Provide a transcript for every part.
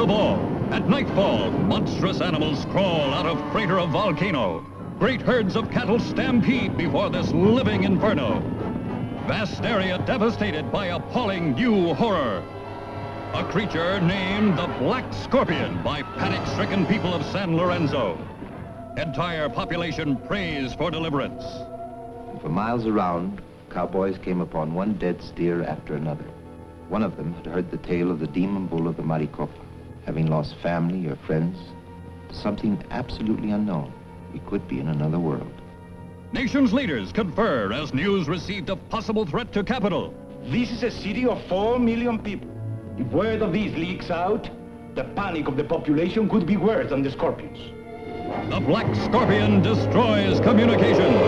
of all, at nightfall, monstrous animals crawl out of crater of volcano. Great herds of cattle stampede before this living inferno. Vast area devastated by appalling new horror. A creature named the Black Scorpion by panic-stricken people of San Lorenzo. Entire population prays for deliverance. For miles around, cowboys came upon one dead steer after another. One of them had heard the tale of the demon bull of the Maricopa. Having lost family or friends, something absolutely unknown. We could be in another world. Nation's leaders confer as news received of possible threat to capital. This is a city of four million people. If word of these leaks out, the panic of the population could be worse than the scorpions. The Black Scorpion destroys communications.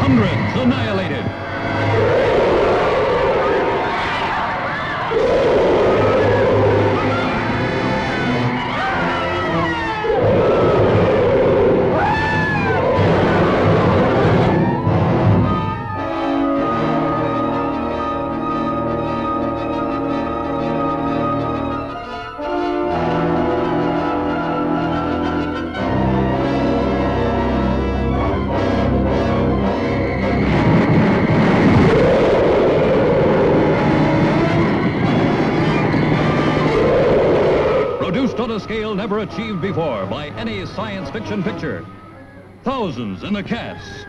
Hundreds annihilated. A scale never achieved before by any science fiction picture. Thousands in the cast.